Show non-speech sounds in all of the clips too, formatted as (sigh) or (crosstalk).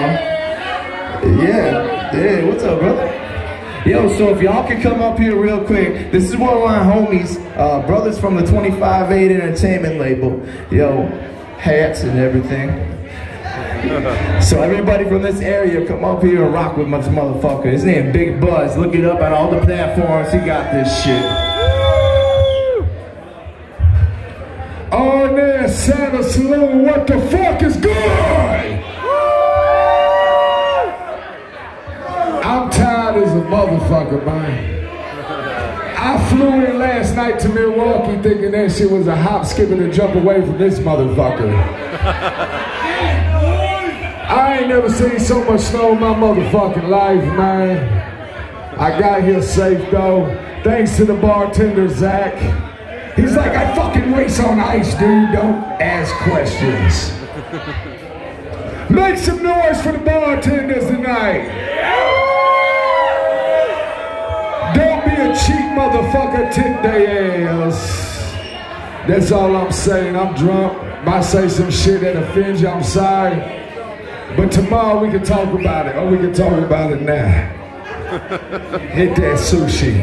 Yeah, yeah, what's up, brother? Yo, so if y'all could come up here real quick, this is one of my homies, uh, brothers from the 25-8 Entertainment label. Yo, hats and everything. (laughs) So everybody from this area, come up here and rock with my motherfucker. His name Big Buzz. Look it up on all the platforms. He got this shit. On there, Saddle Saloon, what the fuck is good? I'm a motherfucker, man. I flew in last night to Milwaukee thinking that shit was a hop, skip, and a jump away from this motherfucker. I ain't never seen so much snow in my motherfucking life, man. I got here safe though, thanks to the bartender, Zach. He's like, I fucking race on ice, dude. Don't ask questions. (laughs) Make some noise for the bartenders tonight. Don't be a cheap motherfucker, tip they ass. That's all I'm saying. I'm drunk. Might say some shit that offends you, I'm sorry. But tomorrow we can talk about it, or we can talk about it now. (laughs) Hit that sushi.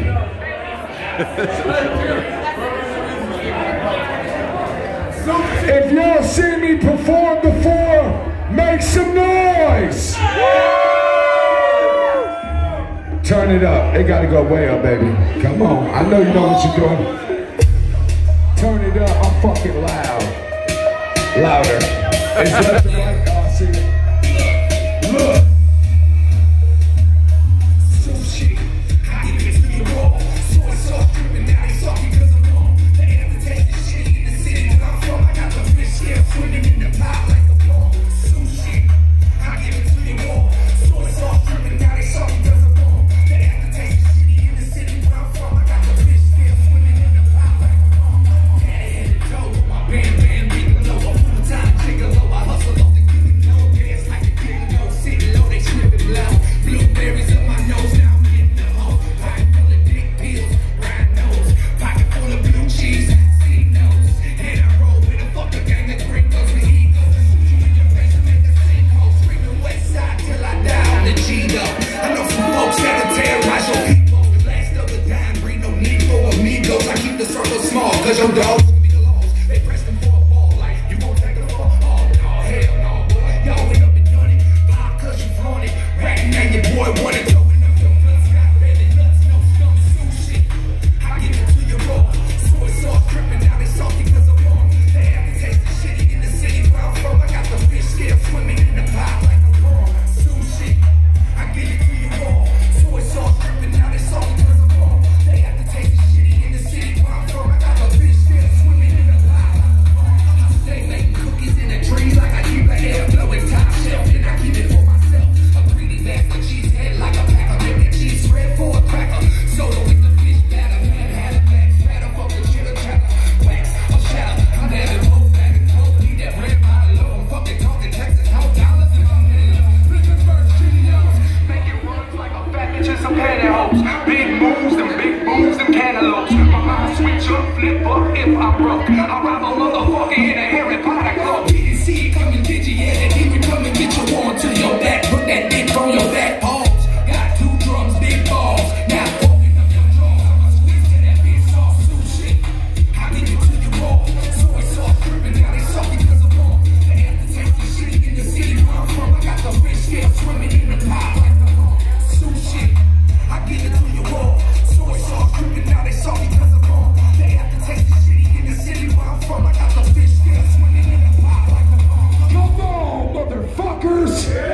If y'all seen me perform before, make some noise. Turn it up. It gotta go way up, baby. Come on. I know you know what you're doing. Turn it up. I'm fucking loud. Louder. It's left and right. Oh, I see it. Look. Motherfuckers!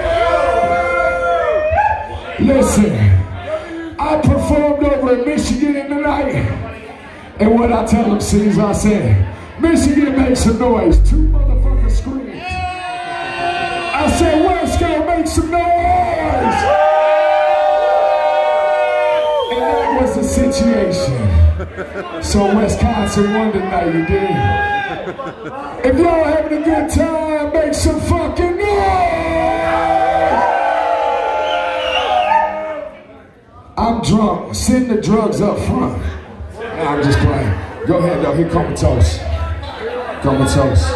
Listen, I performed over in Michigan in the night. And what I tell them cities, I said, Michigan make some noise. Two motherfuckers screamed. I said, West Coast make some noise. And that was the situation. So Wisconsin won tonight, you? If y'all having a good time, make some fucking drunk. Send the drugs up front. Nah, I'm just playing. Go ahead, though. Here comatose. Comatose.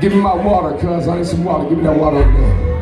Give me my water, cuz. I need some water. Give me that water up there.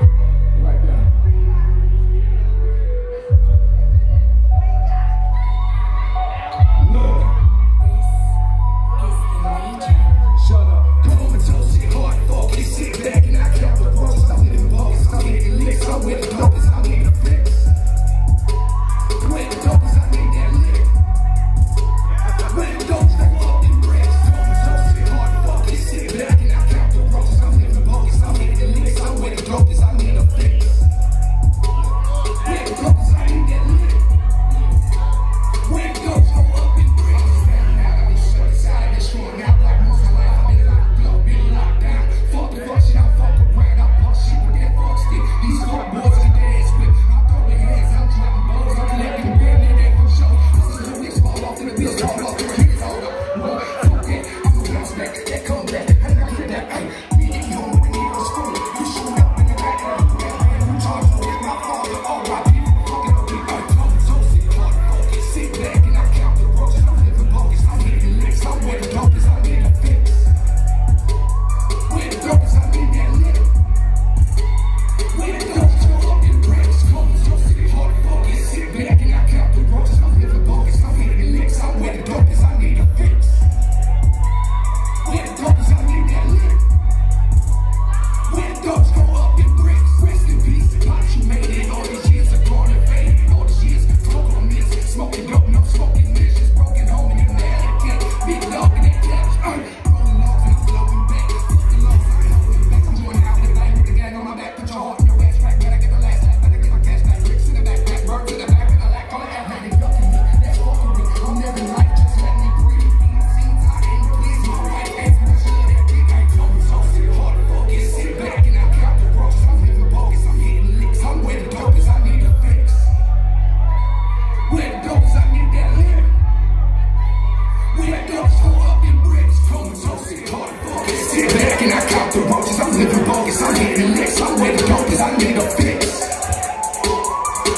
and I count the roaches. I'm living bogus. I'm hitting licks. I'm with the dopest. I need a fix.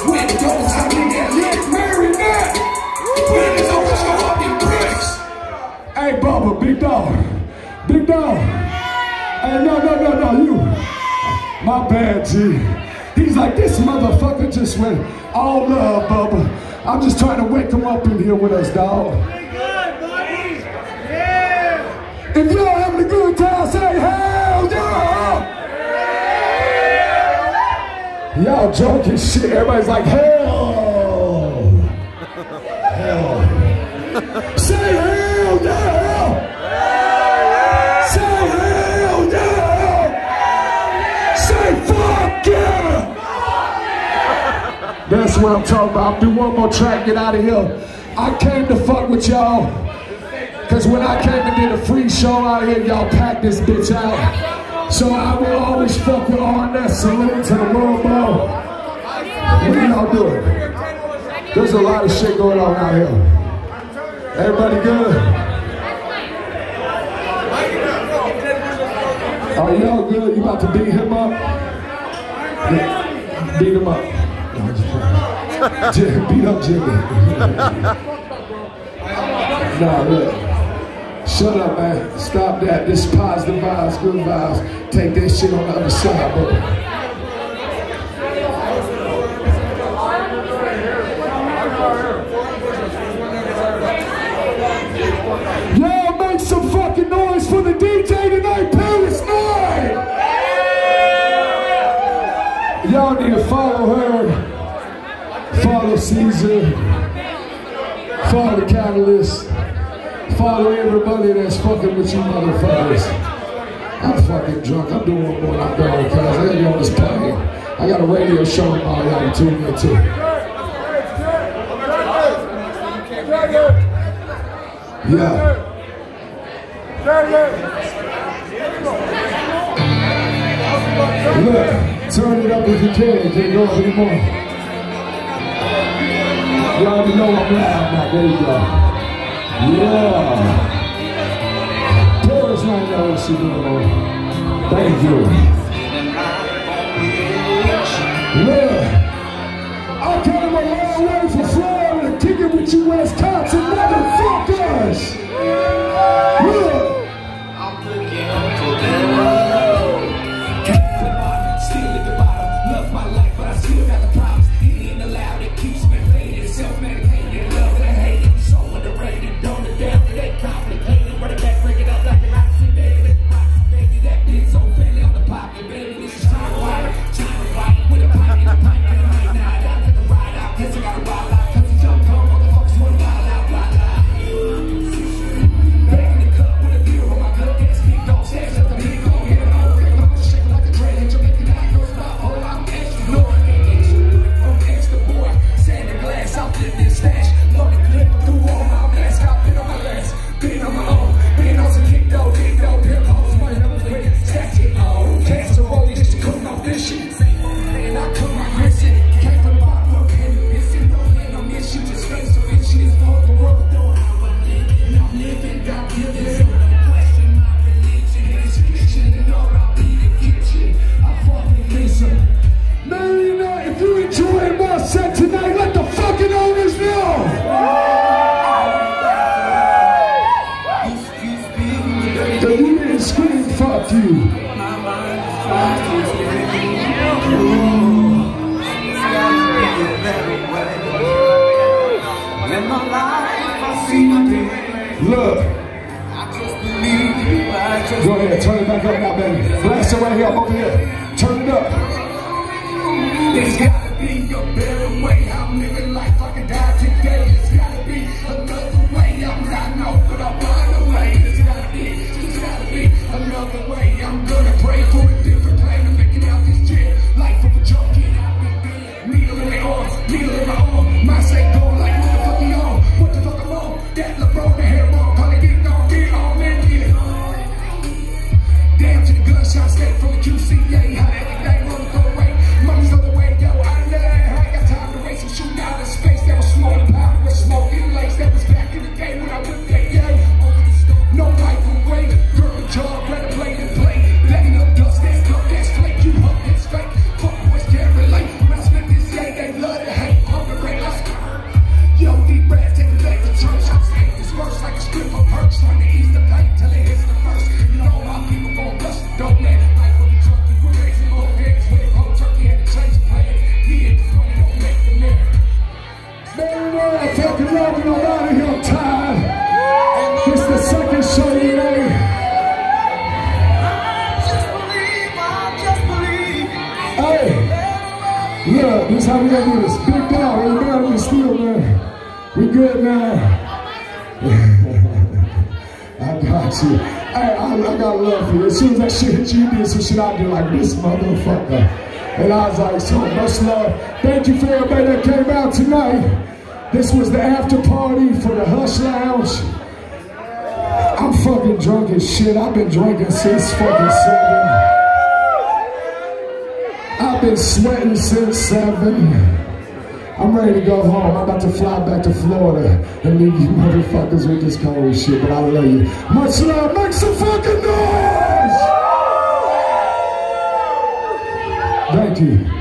With the dopest, I need that lick. Mary Mac. When the dopest go up in bricks. Hey, Bubba, big dog. Big dog. Hey, no, no, no, no, you. My bad, G. He's like, this motherfucker just went all love, Bubba. I'm just trying to wake him up in here with us, dog. Good, buddy. Yeah. If you're Y'all joking shit. Everybody's like, hell! Hell. Say hell! Say hell! Say fuck yeah! That's what I'm talking about. I'll do one more track, get out of here. I came to fuck with y'all. Cause when I came and did a free show out here, y'all packed this bitch out. So I will always fuck with R&S. Salute to the world, bro. What y'all doing? There's a lot of shit going on out here. Everybody good? Are y'all good? You about to beat him up? Yeah. Beat him up. (laughs) Beat up Jimmy. (laughs) nah, look. Shut up, man. Stop that. This is positive vibes, good vibes. Take that shit on the other side, bro. Y'all make some fucking noise for the DJ tonight, Paris Night! Y'all need to follow her, follow Caesar, follow the Catalyst, follow everybody that's fucking with you motherfuckers. I'm fucking drunk. I'm doing and I'm done, cuz. I got y'all just playing. I got a radio show tomorrow y'all to tune in to. Yeah. Look, turn it up if you can. Can't go up anymore. Already know I'm loud now. Go. Yeah. Now what. Thank you. Look. Go ahead, turn it back up now, baby. Blast it right here, over here. Turn it up. Yeah, this how we gonna do this. Big down, we down in the steel, man. We good now. (laughs) I got you. Hey, I, I got love for you. As soon as that shit hit you, did some shit I did like this motherfucker. And I was like, so much love. Thank you for everybody that came out tonight. This was the after party for the Hush Lounge. I'm fucking drunk as shit. I've been drinking since fucking seven. Been sweating since seven. I'm ready to go home. I'm about to fly back to Florida and leave you motherfuckers with this cold shit, but I love you. Much love. Make some fucking noise! Thank you.